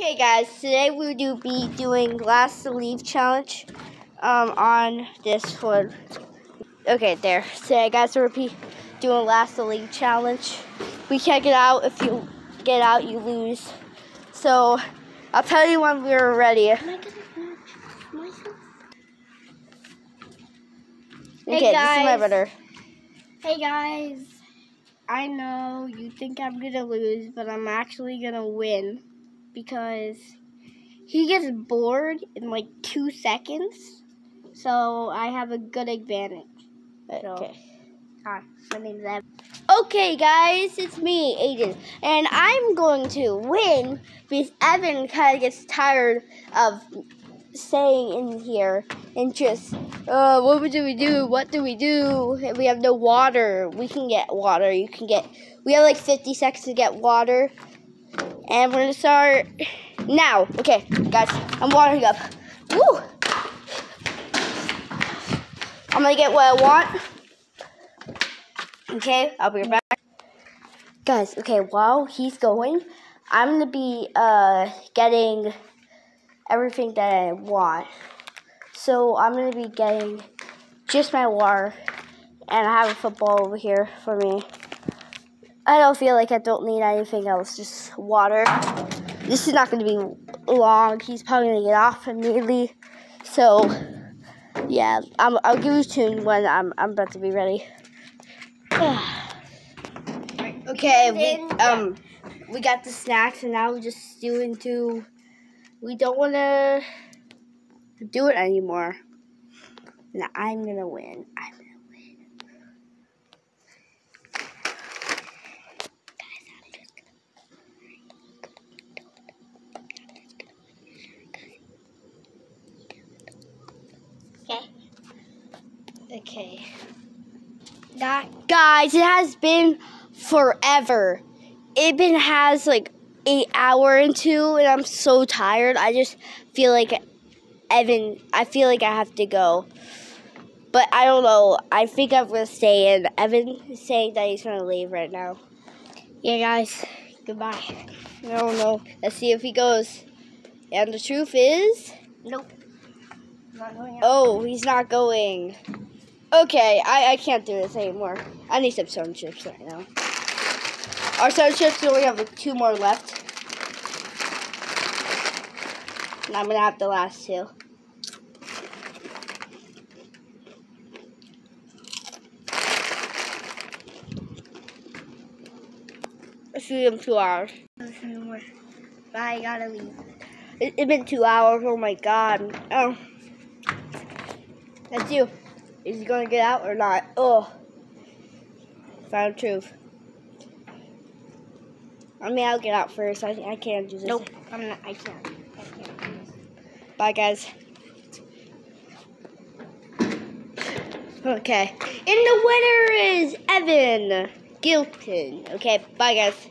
Okay, guys, today we will be doing last to leave challenge um, on this one. Okay, there. Today, guys, we'll be doing last to leave challenge. We can't get out. If you get out, you lose. So, I'll tell you when we're ready. Okay, Hey, this is my guys. brother. Hey guys, I know you think I'm gonna lose, but I'm actually gonna win because he gets bored in like two seconds, so I have a good advantage. So, Okay. Hi, my name's Evan. Okay, guys, it's me, Aiden, and I'm going to win because Evan kind of gets tired of staying in here and just, uh, what do we do? What do we do? We have no water. We can get water. You can get, we have like 50 seconds to get water, and we're gonna start now. Okay, guys, I'm watering up. Woo! I'm gonna get what I want. Okay, I'll be right back. Guys, okay, while he's going, I'm gonna be uh getting everything that I want. So I'm gonna be getting just my water and I have a football over here for me. I don't feel like I don't need anything else, just water. This is not gonna be long. He's probably gonna get off immediately. So yeah, I'm, I'll give you a tune when I'm I'm about to be ready. okay, we um we got the snacks and now we're just doing to we don't wanna do it anymore. And I'm gonna win. I'm Okay. That Guys, it has been forever. It been has like eight hour into, and I'm so tired. I just feel like Evan. I feel like I have to go, but I don't know. I think I'm gonna stay in. Evan is saying that he's gonna leave right now. yeah, guys. Goodbye. I don't know. Let's see if he goes. And the truth is, Nope. Not going out. oh, he's not going. Okay, I, I can't do this anymore. I need some sun chips right now. Our sun chips, we only have like two more left. And I'm gonna have the last two. See them two hours. Bye. I gotta leave. It, it's been two hours. Oh my god. Oh. That's you. Is he gonna get out or not? Oh. Found truth. I mean, I'll get out first. I, I can't do this. Nope. I'm not. I can't. I can't do this. Bye, guys. Okay. And the winner is Evan Gilton. Okay, bye, guys.